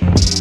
Bye.